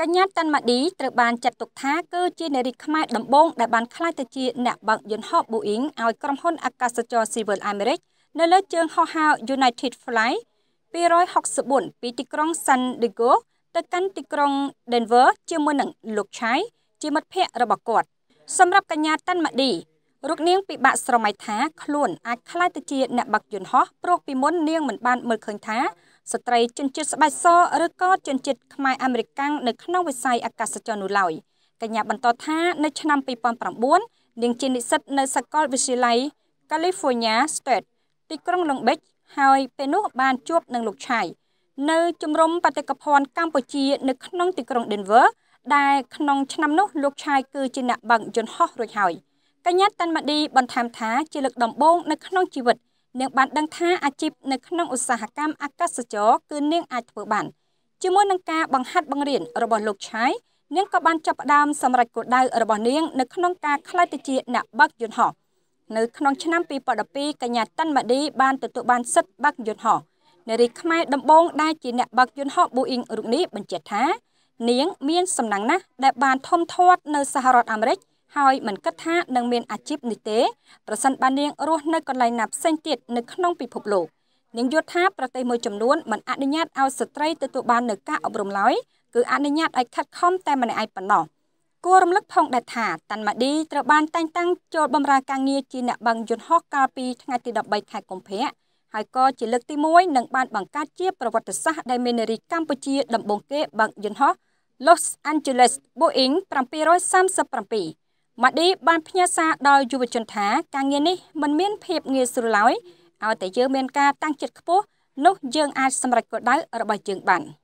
កញ្ញាតាន់ម៉ាឌីត្រូវបានចាត់ទុកថាគឺជានារីខ្មែរដំបូងដែលបានក្លាយទៅជាអ្នកបើកយន្តហោះ Boeing ឲ្យក្រុមហ៊ុនអាកាសចរស៊ីវិលអាមេរិកនៅលើជើងហោះហើរ United Fly 264ពីទីក្រុង San Diego ទៅកាន់ទីក្រុង Denver ជាមួយនឹងលោកឆៃជាមិត្តភ័ក្តិរបស់គាត់សម្រាប់កញ្ញាតាន់ម៉ាឌី រូបនាងពិបាកស្រមៃថាខ្លួនអាចក្លាយទៅជាអ្នកបាក់យន្តហោះព្រោះពីមុននាងមិនបានមើលឃើញថាស្ត្រីជនជាតិស្បែកសឬក៏ជនជាតិខ្មែរអាមេរិកាំងនៅក្នុងវិស័យអាកាសចរនោះឡើយកញ្ញាបន្តថានៅឆ្នាំ2009នាងជានិស្សិតនៅសាកលវិទ្យាល័យ California State ទីក្រុង Long Beach ហើយពេលនោះបានជួបនឹងលោកឆៃនៅជំរំបេតិកភណ្ឌកម្ពុជា នៅក្នុងទីក្រុង Denver ដែលក្នុងឆ្នាំនោះលោកឆៃគឺជាអ្នកបើកយន្តហោះរួចហើយ កញ្ញាតាន់ម៉ាឌីបន្ថែមថាជាលើកដំបូងនៅក្នុងជីវិតនាងបានដឹងថាអាជីពនៅក្នុងឧស្សាហកម្មអាកាសចរគឺនាងអាចធ្វើបានជាមួយនឹងការបង្ហាត់បង្រៀនរបស់លោកឆៃនាងក៏បានចាប់ផ្ដើមសម្រេចគោលដៅរបស់នាងនៅក្នុងការក្លាយទៅជាអ្នកបើកយន្តហោះនៅក្នុងឆ្នាំ2012កញ្ញាតាន់ម៉ាឌីបានទទួលបានសិទ្ធិបើកយន្តហោះនារីខ្មែរដំបូងដែលជាអ្នកបើកយន្តហោះ Boeing រូបនេះបញ្ជាក់ថានាងមានសំណាងណាស់ដែលបានធំធាត់នៅសហរដ្ឋអាមេរិក ហើយមិនគិតថានឹងមានអាជីពនេះទេប្រសិនបើនាងរស់នៅកន្លែងណាផ្សេងទៀតនៅក្នុងពិភពលោកនាងយល់ថាប្រទេសមួយចំនួនមិនអនុញ្ញាតឲ្យស្ត្រីទទួលបាននូវការអប់រំឡើយគឺអនុញ្ញាតឲ្យខិតខំតែម្នាក់ឯងប៉ុណ្ណោះគួររំលឹកផងដែរថាតាន់ម៉ាឌីត្រូវបានតែងតាំងចូលបម្រើការងារជាអ្នកបើកយន្តហោះកាលពីថ្ងៃទី13ខែកុម្ភៈហើយក៏ជាលើកទី1នឹងបានបង្កើតជាប្រវត្តិសាស្ត្រដែលមាននារីកម្ពុជាដំបូងគេបើកយន្តហោះ Los Angeles Boeing 737 ម៉ាឌីបានផ្ញើសារដល់យុវជនថាការងារនេះមិនមានភាពងាយស្រួលឡើយឲ្យតែយើងមានការតាំងចិត្តខ្ពស់នោះយើងអាចសម្រេចគោលដៅរបស់យើងបាន។